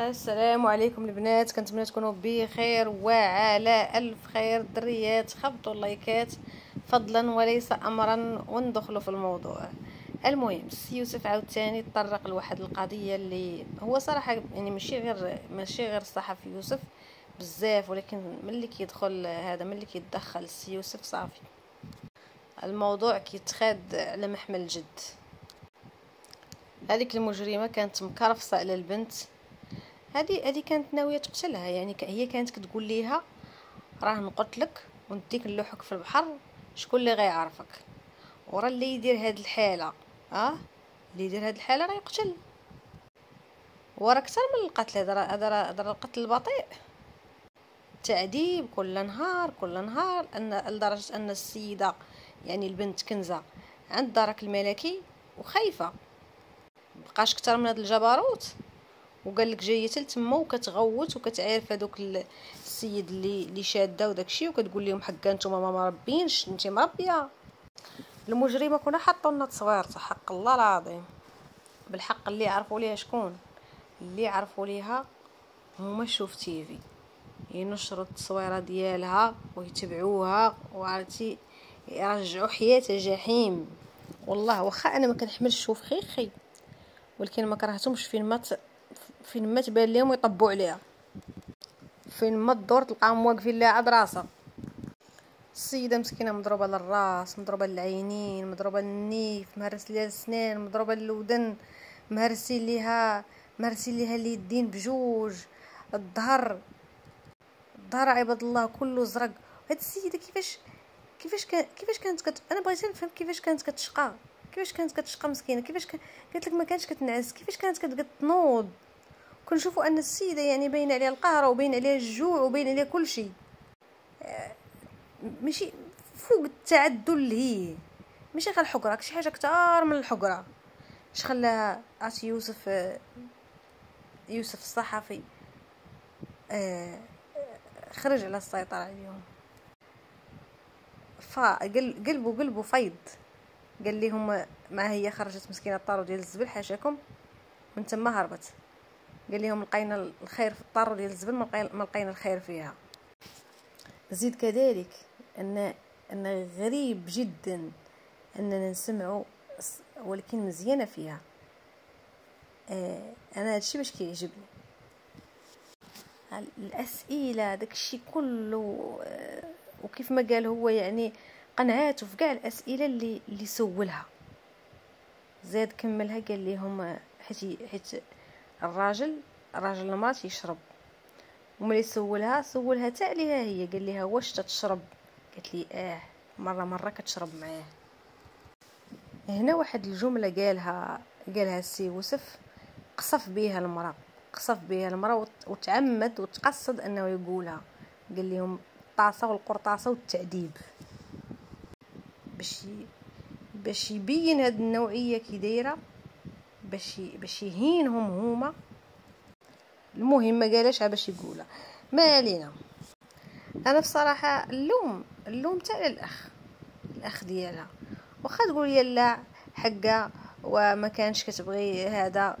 السلام عليكم البنات. كنتمنى تكونوا بخير وعلى ألف خير. الدريات خبطوا اللايكات فضلا وليس امرا وندخلوا في الموضوع. المهم السي يوسف عاوتاني تطرق لواحد القضية اللي هو صراحة يعني ماشي غير ماشي غير الصحفي يوسف بزاف ولكن ملي كيدخل هذا ملي كيتدخل السي يوسف صافي. الموضوع كيتخاد على محمل الجد هذيك المجرمة كانت مكرفصة على البنت. هذه هذه كانت ناوية تقتلها. يعني هي كانت كتقول ليها راه نقتلك ونديك نلوحك في البحر شكون اللي غيعرفك؟ ورا اللي يدير هاد الحالة آه؟ اللي يدير هاد الحالة راه يقتل ورا أكثر من القتل هذا هذا القتل البطيء. تعذيب كل نهار كل نهار أن لدرجة أن السيدة يعني البنت كنزة عند دارك الملكي وخايفة. بقاش أكثر من هذا الجبروت. وقال لك جاية تما وكتغوت وكتعرف هذوك السيد اللي اللي شادة وداكشي وكتقول لهم حقا نتوما ما مربينش انت مربيه المجرمه كنا حطوا لنا تصوير حق الله العظيم. بالحق اللي عرفوا ليها شكون. اللي عرفوا ليها هما شوف تيفي ينشروا التصويرة ديالها ويتبعوها وعرفتي يرجعوا حياتها جحيم. والله واخا أنا ما كنحملش شوف خي خي ولكن ما كرهتهمش فين ما فين ما تبان لهم يطبوا عليها. فين ما تدور تلقاهم واقفين لها عاد راسها. السيدة مسكينة مضروبة للراس مضروبة للعينين مضروبة للنيف مهرس ليها السنان مضروبة للودن مهرسين ليها مهرسين ليها اليدين بجوج الظهر الظهر عباد الله كله زرق. هاد السيدة كيفاش كيفاش كيفاش كانت كت... أنا بغيت نفهم كيفاش كانت كتشقى. كيفاش كانت كتشقى مسكينة؟ كيفاش كان... قالت لك ما كانتش كتنعس. كيفاش كانت كتنوض؟ كنشوفوا أن السيدة يعني باين عليها القهر وباين عليها الجوع وباين عليها كل شيء. آه، ماشي فوق التعدل اللي هي. ماشي غير الحقرة شي حاجة كتار من الحقرة. اش خلاها عرفتي يوسف آه، يوسف الصحفي آه، خرج على السيطرة عليهم فقلبو قلبو فيض. قال لهم ما هي خرجت مسكينة الطارو ديال الزبل حاشاكم. من تما هربت. قال لهم لقينا الخير في الطارو ديال الزبل ما لقينا الخير فيها. زيد كذلك ان أن غريب جدا أننا نسمعوا ولكن مزيانة فيها. آه أنا هادشي باش كيعجبني. الأسئلة داكشي كله آه وكيف ما قال هو يعني قنعاته في كاع الأسئلة اللي اللي سولها. زاد كملها قال لهم حيت حيت الراجل الراجل المرات يشرب. وملي سولها سولها تاع ليها هي. قال لها واش تتشرب؟ قالت لي آه مره مرة كتشرب معاه. هنا واحد الجملة قالها قالها السي يوسف. قصف بها المرأة. قصف بها المرأة وتعمد وتقصد أنه يقولها. قال لهم الطاسه والقرطاسة والتعذيب باش باش يبين هاد النوعية كي دايرة. باش باش يهينهم هما. المهم ما قالش باش يقولها. ما علينا. أنا بصراحة اللوم اللوم تاع الاخ الأخ ديالها. واخا تقول يلا حقا وما كانش كتبغي هذا.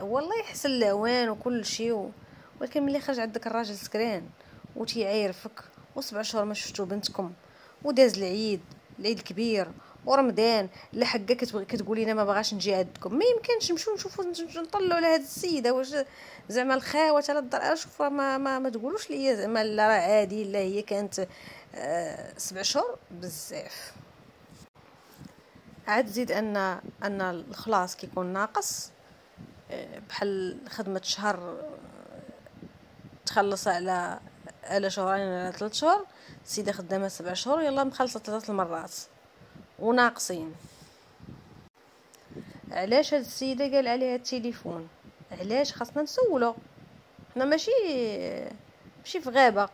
والله يحسن الاوان وكل شيء ولكن ملي خرج عندك الراجل سكران وتيعيرفك وسبع شهور ما شفتو بنتكم وداز العيد العيد الكبير ورمضان حقا كتبغي كتقولي إنا ما بغاش نجي عندكم. ما يمكنش نمشيو نشوفوا نطلعوا على هاد السيدة. واش زعما الخاوة تاع الدار شوف ما ما, ما تقولوش ليا زعما لا راه عادي لا هي كانت آه سبع شهور بزاف. عاد زيد ان أن الخلاص كيكون ناقص. آه بحال خدمة شهر تخلص على على شهرين على ثلاث شهور السيدة خدامة سبع شهور يلا مخلصة ثلاث المرات. وناقصين علاش هاد السيده قال عليها التليفون؟ علاش خاصنا نسولو؟ حنا ماشي ماشي في غابة.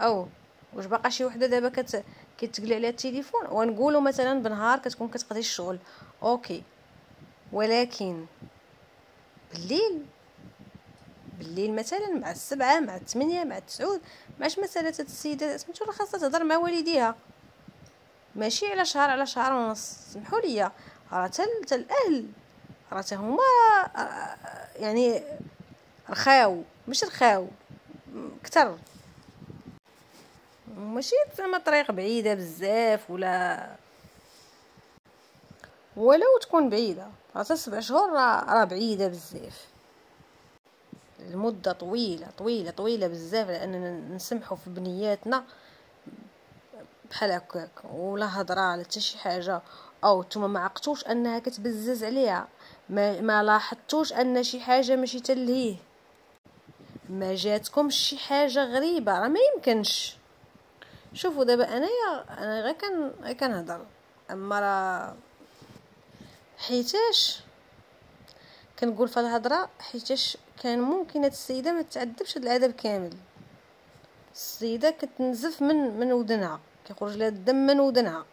أو واش باقا شي وحدة دابا كت كتقلي عليها التليفون؟ ونقولوا مثلا بنهار كتكون كتقضي الشغل. أوكي. ولكن بالليل بالليل مثلا مع السبعة مع الثمانية مع التسعود ماش مسألة السيدة سميتو راه خاصها تهضر مع والديها. ماشي على شهر على شهر ونص. سمحوا لي راه حتى الأهل. راه هما يعني رخاو. مش رخاو. كتر. ماشي زعما طريق بعيدة بزاف ولا ولو تكون بعيدة. حتى سبع شهور راه بعيدة بزاف. المدة طويلة طويلة طويلة بزاف لأننا نسمحوا في بنياتنا بحال هكاك ولا هضرة على حتى شي حاجة. أو نتوما ما عقتوش أنها كتبزز عليها. ما, ما لاحظتوش أن شي حاجة ماشي تلهيه ما جاتكم شي حاجة غريبة. راه ما يمكنش. شوفوا دابا أنايا أنا غير كان غير كنهضر. أما راه حيتاش كنقول في الهضرة حيتاش كان ممكن هاد السيدة ما تعذبش هاد العذاب كامل. السيدة كتنزف من من ودنها. كيخرج لها الدم من ودنها.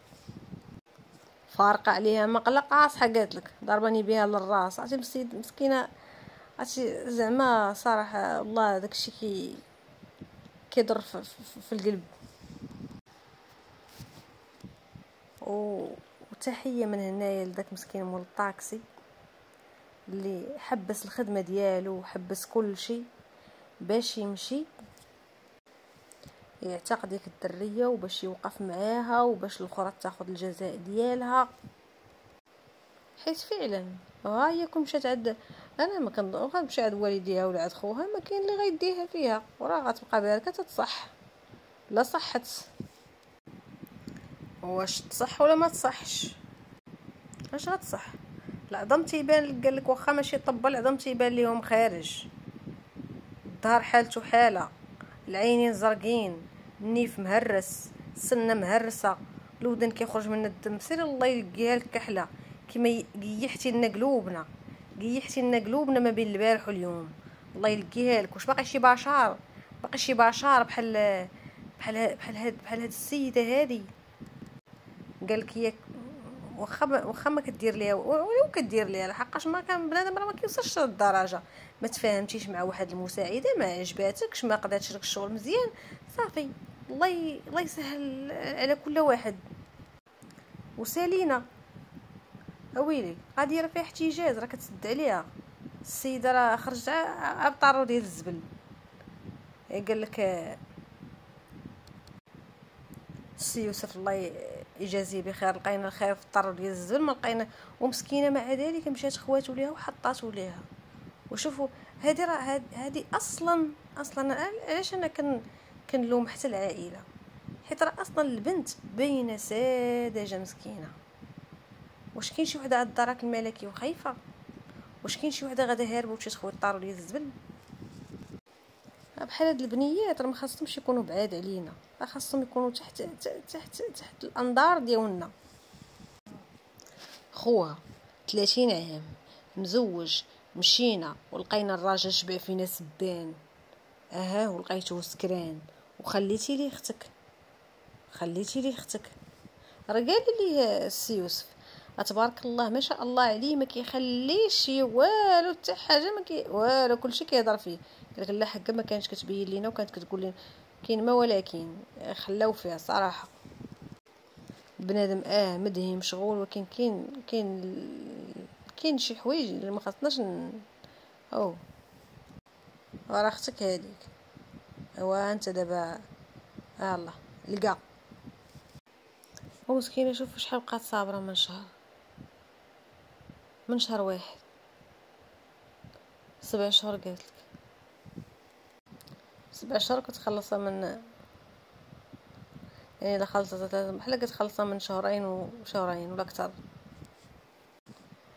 فارقة عليها مقلقه صحه قالت لك ضربني بها للراس. عرفتي السيد مسكينة. عرفتي زعما صراحة والله داكشي كي كيضر في, في القلب. وتحية من هنايا لداك مسكين مول الطاكسي اللي حبس الخدمة ديالو وحبس كل شيء باش يمشي يعتق ديك الدرية وباش يوقف معاها وباش الأخرى تاخذ الجزاء ديالها. حيت فعلا ها هي كون مشات عند أنا ما كنظن غتمشي عند والديها ولا عند خوها ما كاين اللي غيديها فيها. وراه غتبقى باركه تتصح. لا صحت. واش تصح ولا ما تصحش؟ اش غتصح؟ العظم تيبان قال لك واخا ماشي طبل العظم تيبان ليهم خارج. الظهر حالته حالة. العينين زرقين النيف مهرس السنة مهرسة. الودن كيخرج من الدم سير الله يلقيها لك كحله كيما قيحتي لنا قلوبنا. قيحتي لنا قلوبنا ما بين البارح واليوم. الله يلقيها لك. واش باقي شي بشار؟ باقي شي بشار بحال بحال بحال هاد بحال هاد السيدة هادي؟ قال لك هي واخا واخا ما كدير ليها ولو كدير ليها لحقاش ما كان بنادم راه ما كيوصلش للدرجة. ما تفاهمتيش مع واحد المساعدة ما عجباتكش ما قداتش لك الشغل مزيان. صافي. الله. الله يسهل على كل واحد. وسالينا. أويلي غادي راه فيها احتجاج راه كتسد عليها. السيدة راه خرجت ابطارو ديال الزبل. قال لك السي يوسف الله يجازيه بخير لقينا الخير في الطر ديال الزبل ما لقينا ومسكينة مع ذلك مشات خواتو ليها وحطاتو ليها. وشوفوا هذه راه هذه أصلا أصلا علاش أنا كن كنلوم حتى العائلة؟ حيت راه أصلا البنت باينة ساذجه مسكينة. واش كاين شي وحدة على الدرك الملكي وخايفة؟ واش كاين شي وحدة غادا هاربة وتمشي تخوي الطارو ديال الزبل؟ بحال هاد البنيات راه ما خاصهمش يكونوا بعاد علينا راه خاصهم يكونوا تحت تحت تحت الأنظار ديالنا. خوها 30 عام مزوج مشينا ولقينا الراجل شبع فينا سبان. أها ولقيتو سكران. وخليتي لي أختك. خليتي لي أختك. راه قال لي السي يوسف؟ تبارك الله ما شاء الله عليه ما كيخليش والو حتى حاجة ما كي والو كلشي كيهضر فيه. لا حكا ما كانش كتبين لينا وكانت كتقول لنا كاين ما ولكن خلاو فيها صراحة. بنادم آه مدهي مشغول ولكن كاين كاين كاين شي حوايج اللي ما خصناش ن... أو. ورا أختك هذيك ايوا أنت دابا آه الله لقى. ومسكينة شوف شحال بقات صابرة من شهر. من شهر واحد. سبع شهور قالت سبع شهور كتخلصها من يعني الا خلصت بحال كتخلصها من شهرين وشهرين ولا أكثر.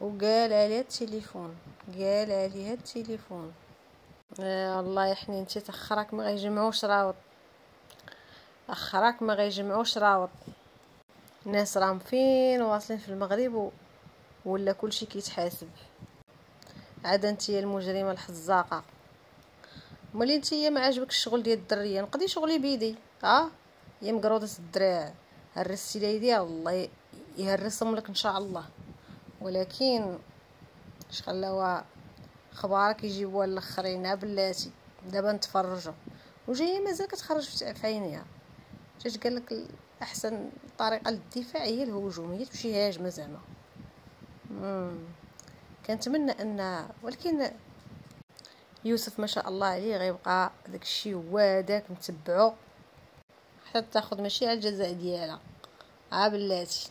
وقال عليها التليفون. قال عليها التليفون. آه الله يحني انت تاخرك ما غيجمعوش راوط أخرك ما غيجمعوش راوط الناس راهم فين واصلين في المغرب و... ولا كلشي كيتحاسب. عاد أنت المجرمة الحزاقة. مولي نتيا ما عجبك الشغل ديال الدريه نقضي شغلي بيدي. آه يا مقروضة الدراع هرستي لي يديها الله يهرسهم لك إن شاء الله. ولكن اش خلاوها خبارك يجيبوها الآخرين بلاتي. دابا نتفرجوا. وجاية مازال كتخرج في عينيها جات قال لك احسن طريقة للدفاع هي الهجوم هي تمشي هاجمه زعما كنتمنى ان ولكن يوسف ما شاء الله عليه غيبقى داكشي هو هذاك نتبعو حتى تاخذ ماشي على الجزاء ديالها. ها بلاتي.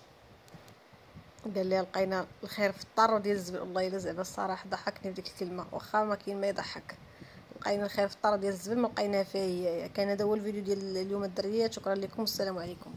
قال لي لقينا الخير في الطر وديال الزبل. والله إلا زعما الصراحة ضحكني بديك الكلمة. واخا ما كاين ما يضحك. لقينا الخير في الطر ديال الزبل ما لقيناه فيها هي. كان هذا هو الفيديو ديال اليوم الدريات شكرا لكم. والسلام عليكم.